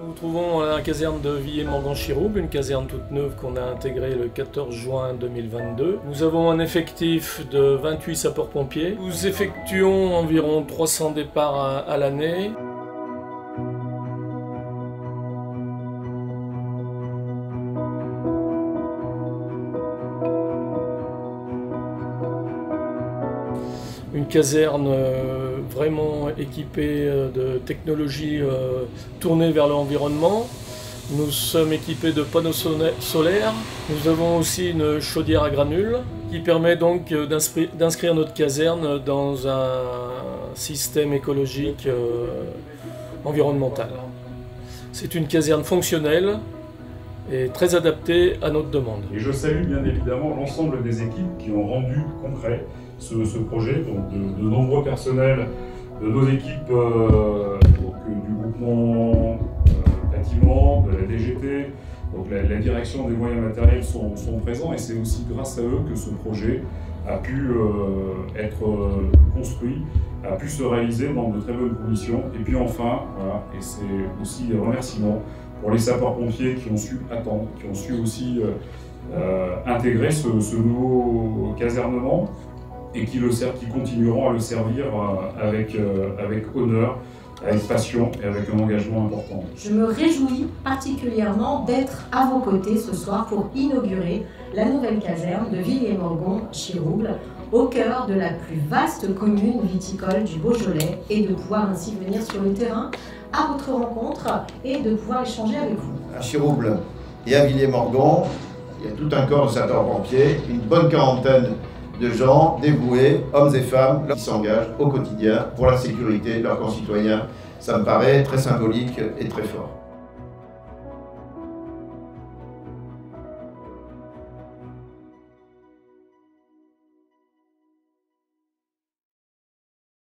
Nous nous trouvons à la caserne de Villers-Morgan-Chiroube, une caserne toute neuve qu'on a intégrée le 14 juin 2022. Nous avons un effectif de 28 sapeurs-pompiers. Nous effectuons environ 300 départs à, l'année. Une caserne euh, vraiment équipée euh, de technologies euh, tournées vers l'environnement. Nous sommes équipés de panneaux solaires. Nous avons aussi une chaudière à granules qui permet donc d'inscrire notre caserne dans un système écologique environnemental. C'est une caserne fonctionnelle et très adaptée à notre demande. Et je salue bien évidemment l'ensemble des équipes qui ont rendu concret ce, projet, donc de, nombreux personnels de nos équipes euh, du groupement euh, bâtiment, de la DGT, donc la, direction des moyens matériels sont, présents. Et c'est aussi grâce à eux que ce projet a pu euh, être construit, a pu se réaliser dans de très bonnes conditions. Et puis enfin, voilà, et c'est aussi des remerciements pour les sapeurs-pompiers qui ont su attendre, qui ont su aussi intégrer ce nouveau casernement et qui, le qui continueront à le servir euh, avec, euh, avec honneur, avec passion et avec un engagement important. Je me réjouis particulièrement d'être à vos côtés ce soir pour inaugurer la nouvelle caserne de Villiers-Morgon, Chirouble, au cœur de la plus vaste commune viticole du Beaujolais et de pouvoir ainsi venir sur le terrain à votre rencontre et de pouvoir échanger avec vous. À Chirouble et à Villiers-Morgon, il y a tout un corps de sapeurs-pompiers, une bonne quarantaine de gens dévoués, hommes et femmes, qui s'engagent au quotidien pour la sécurité de leurs concitoyens. Ça me paraît très symbolique et très fort.